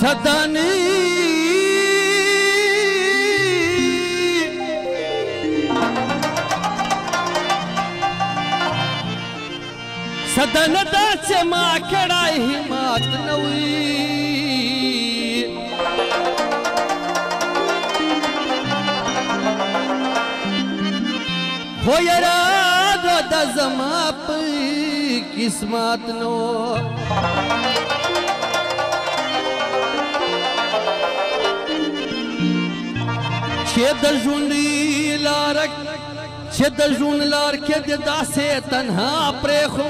सदन सदन दास मां कहिड़ा ई मात न हुई हुयर ज़माप किस्मत नो چې د ژوند لار چې د ژوند لار کې د داسې تنها پرې خو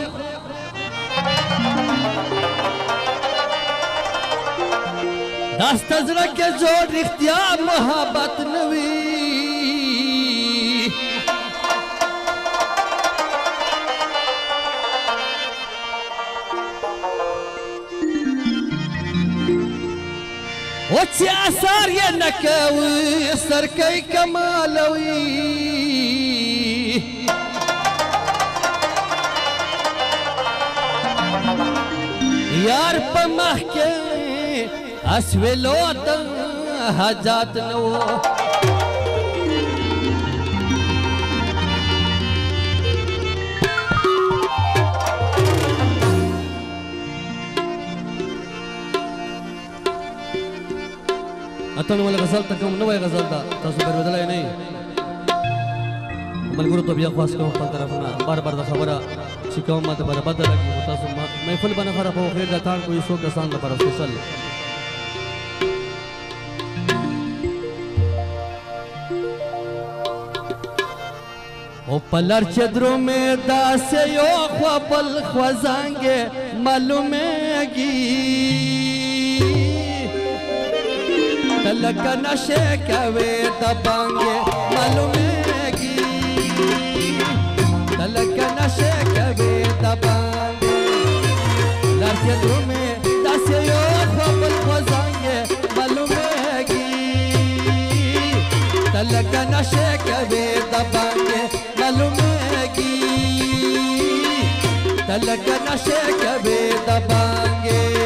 داست زړه کې جوړ اختیار محبت نوي وڅي اثر یې نکوي سرکې کمالوي یار په مخ کې اسویلو ته حاجت نو اتن ول غزل ته کوم نوې غزل دا تاسو پر بدلای نه ملګرو ته بیا خاص کوم خپل طرف نه بار بار دا خبره چې کوم ماته برباد لګي تاسو محفل باندې خراب او خیر دا تان کوئی سو کسان لپاره سپیشل او پلر چدرو می داسه یو خپل خوزانګه معلومه گی दिल का नशे कवे दबांगे मालूम हैगी दिल का नशे कवे दबांगे लड़के तुम्हें दस यो खबर खोजांगे मालूम हैगी दिल का नशे कवे दबांगे मालूम हैगी दिल का नशे कवे दबांगे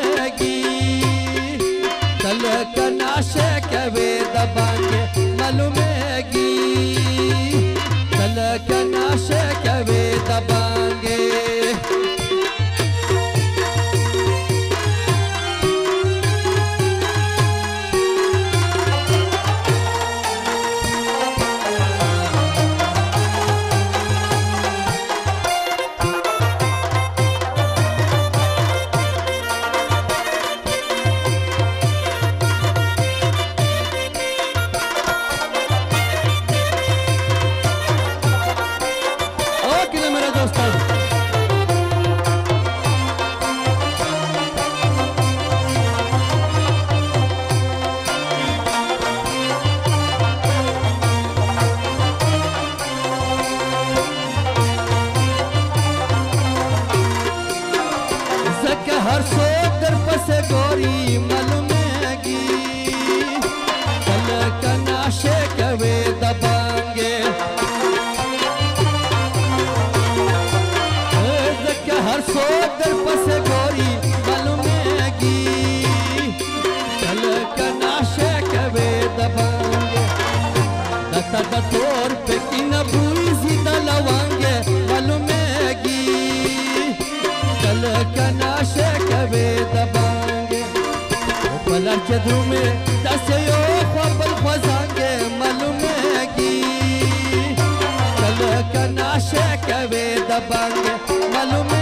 ತಲಕನಾಶ ಕವೇದ ಬಾಂಗೆ ಮಲುಮೇಗಿ ತಲಕನಾಶ ಕವೇದ ಬಾಂಗೆ در پس گوری معلومگی چلک ناشه کوی دبانگ دتا دتور پکی نبوی زیدا لوانگ معلومگی چلک ناشه کوی دبانگ پلا چدرومه دسته یو خوابل خوزانگ معلومگی چلک ناشه کوی دبانگ معلومگی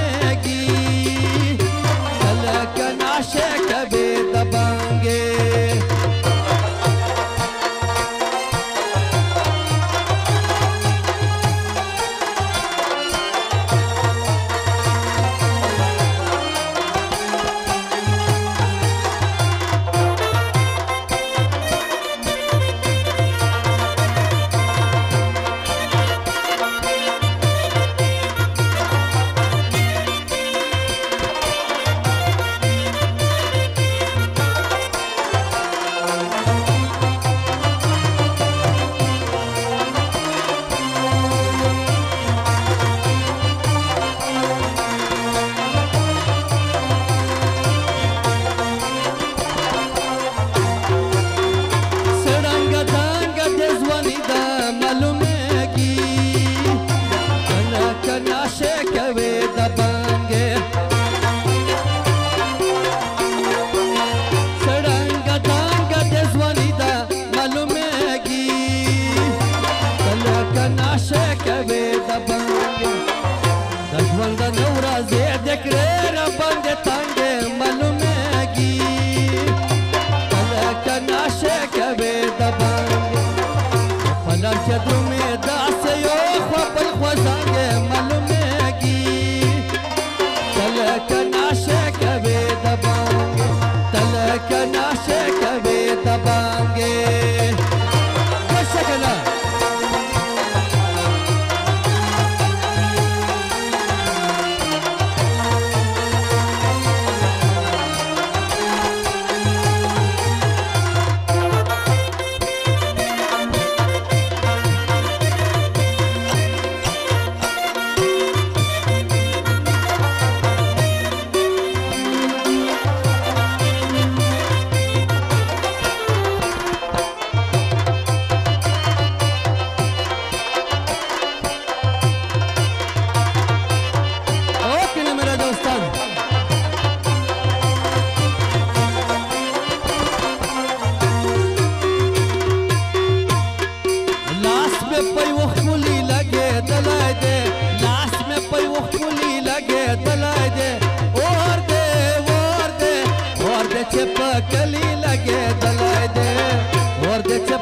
ورځې د کرې را باندې تنګې معلومېږي کله که ناشه کوې د باندې په لار کې دومې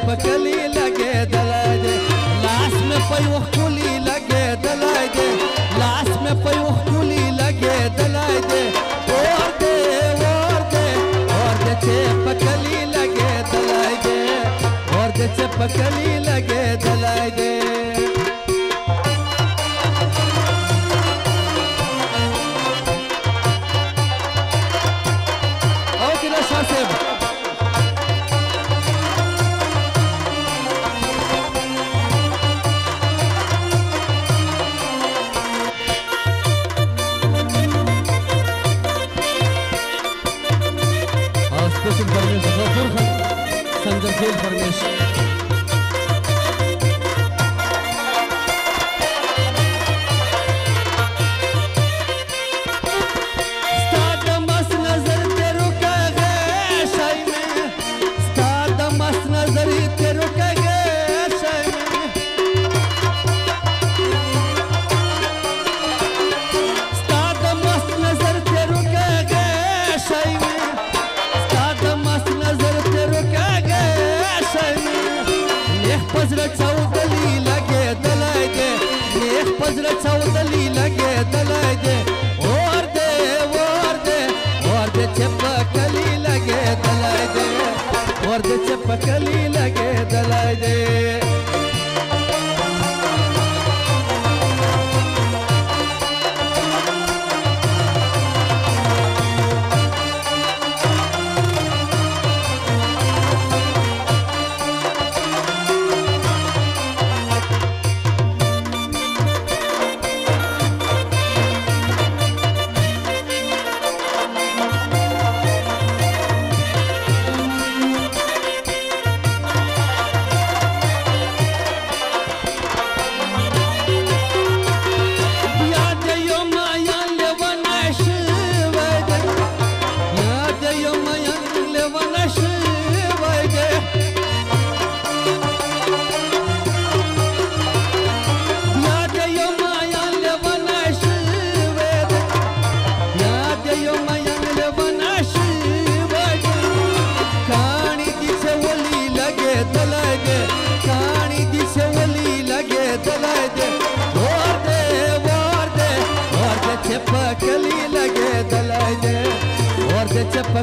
په کلی لګېدل دي لاس مې په یو चपकली लगे दल जे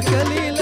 ಕಲಿಲ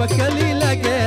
पकली लगे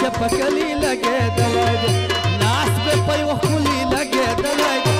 چپکلی لگے دلائد ناس پہ پیو خلی لگے دلائد